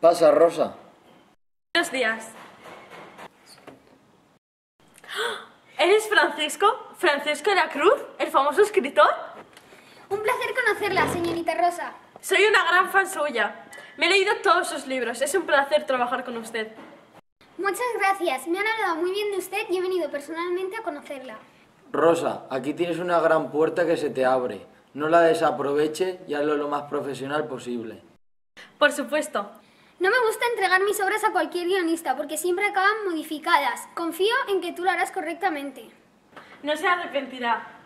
Pasa, Rosa. Buenos días. ¿Eres Francisco? ¿Francisco de la Cruz? ¿El famoso escritor? Un placer conocerla, señorita Rosa. Soy una gran fan suya. Me he leído todos sus libros. Es un placer trabajar con usted. Muchas gracias. Me han hablado muy bien de usted y he venido personalmente a conocerla. Rosa, aquí tienes una gran puerta que se te abre. No la desaproveche y hazlo lo más profesional posible. Por supuesto. No me gusta entregar mis obras a cualquier guionista porque siempre acaban modificadas. Confío en que tú lo harás correctamente. No se arrepentirá.